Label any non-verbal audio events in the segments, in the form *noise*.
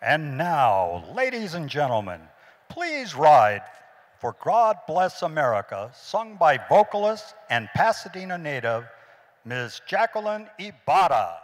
And now, ladies and gentlemen, please ride for God Bless America, sung by vocalist and Pasadena native, Ms. Jacqueline Ibarra.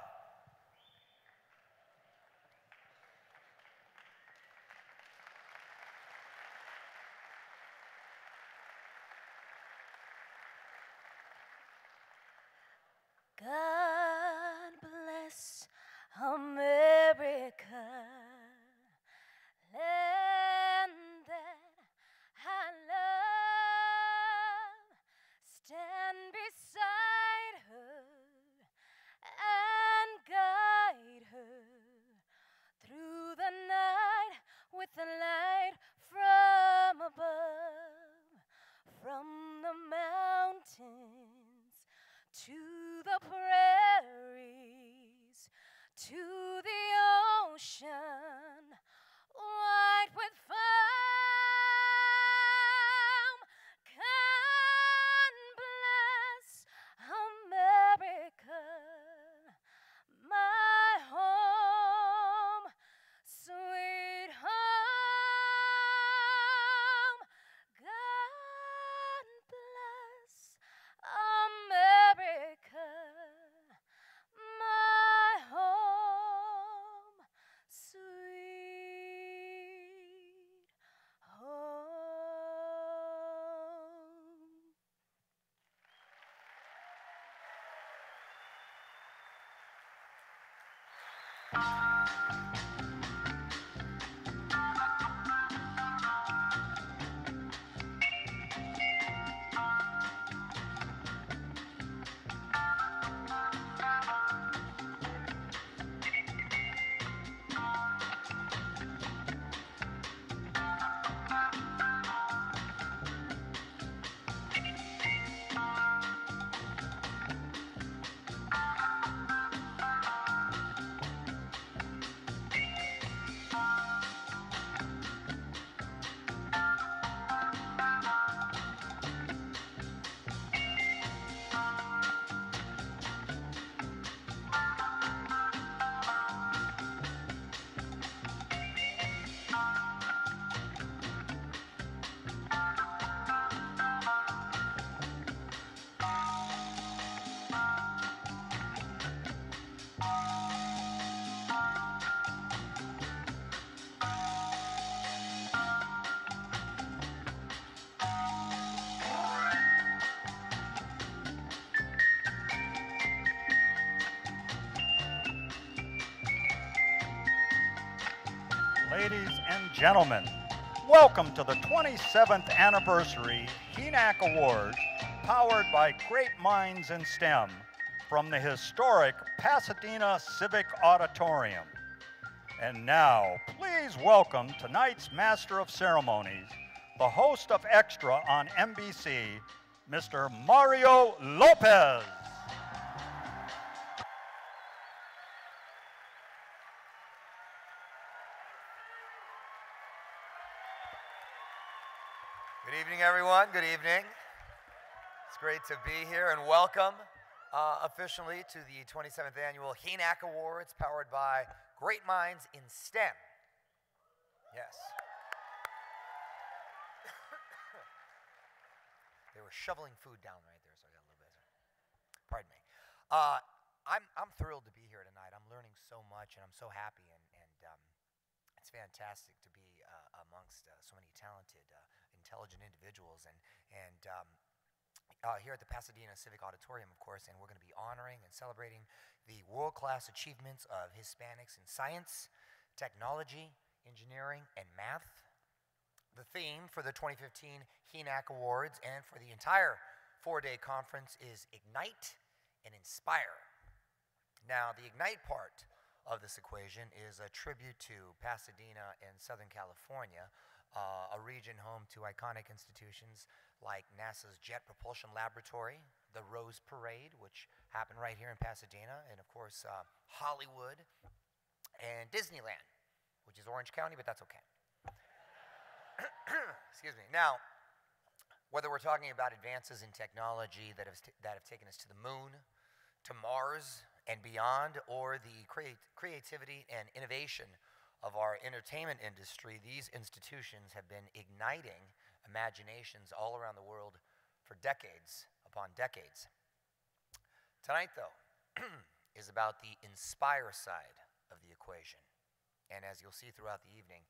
Ladies and gentlemen, welcome to the 27th anniversary HENAAC Award, powered by Great Minds in STEM from the historic Pasadena Civic Auditorium. And now, please welcome tonight's Master of Ceremonies, the host of Extra on NBC, Mr. Mario Lopez. Evening, everyone. Good evening. It's great to be here and welcome uh, officially to the 27th annual HENAAC Awards powered by Great Minds in STEM. Yes. *coughs* they were shoveling food down right there, so I got a little bit. Pardon me. Uh, I'm, I'm thrilled to be here tonight. I'm learning so much and I'm so happy, and, and um, it's fantastic to be uh, amongst uh, so many talented, uh, intelligent individuals. And, and um, uh, here at the Pasadena Civic Auditorium, of course, and we're going to be honoring and celebrating the world class achievements of Hispanics in science, technology, engineering, and math. The theme for the 2015 HENAAC Awards and for the entire four day conference is Ignite and Inspire. Now, the Ignite part of this equation is a tribute to Pasadena in Southern California, uh, a region home to iconic institutions like NASA's Jet Propulsion Laboratory, the Rose Parade, which happened right here in Pasadena, and of course, uh, Hollywood, and Disneyland, which is Orange County, but that's okay. *coughs* Excuse me. Now, whether we're talking about advances in technology that have, that have taken us to the moon, to Mars, and beyond, or the creat- creativity and innovation of our entertainment industry, these institutions have been igniting imaginations all around the world for decades upon decades. Tonight, though, *clears throat* is about the inspire side of the equation. And as you'll see throughout the evening,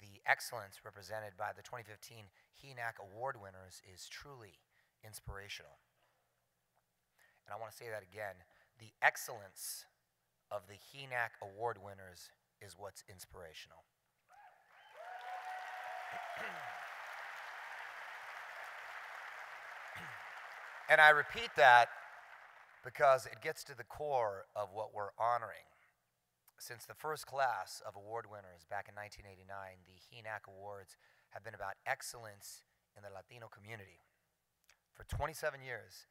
the excellence represented by the 2015 HENAAC Award winners is truly inspirational. And I want to say that again the excellence of the HENAAC Award winners is what's inspirational. *clears throat* and I repeat that because it gets to the core of what we're honoring. Since the first class of award winners back in 1989, the HENAAC Awards have been about excellence in the Latino community. For 27 years,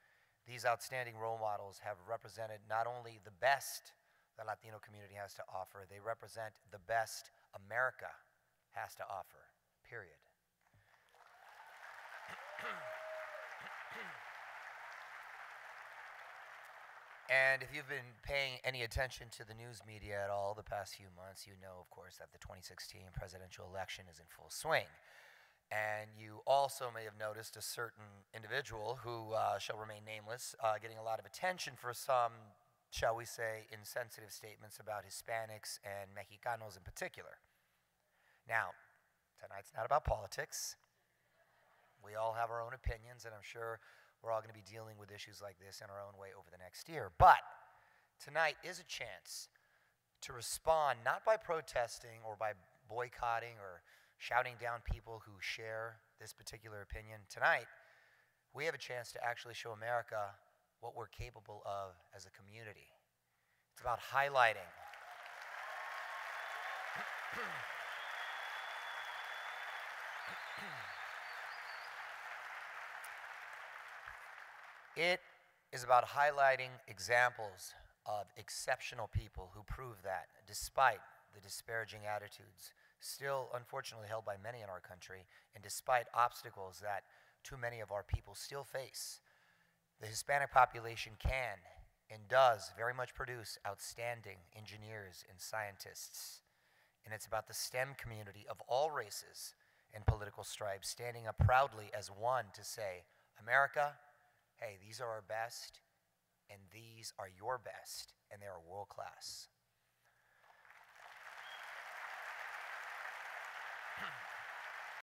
these outstanding role models have represented not only the best the Latino community has to offer, they represent the best America has to offer, period. And if you've been paying any attention to the news media at all the past few months, you know, of course, that the 2016 presidential election is in full swing. And you also may have noticed a certain individual who uh, shall remain nameless uh, getting a lot of attention for some, shall we say, insensitive statements about Hispanics and Mexicanos in particular. Now, tonight's not about politics. We all have our own opinions, and I'm sure we're all going to be dealing with issues like this in our own way over the next year. But tonight is a chance to respond not by protesting or by boycotting or shouting down people who share this particular opinion. Tonight, we have a chance to actually show America what we're capable of as a community. It's about highlighting. It is about highlighting examples of exceptional people who prove that, despite the disparaging attitudes still unfortunately held by many in our country, and despite obstacles that too many of our people still face, the Hispanic population can and does very much produce outstanding engineers and scientists. And it's about the STEM community of all races and political stripes standing up proudly as one to say, America, hey, these are our best, and these are your best, and they are world class.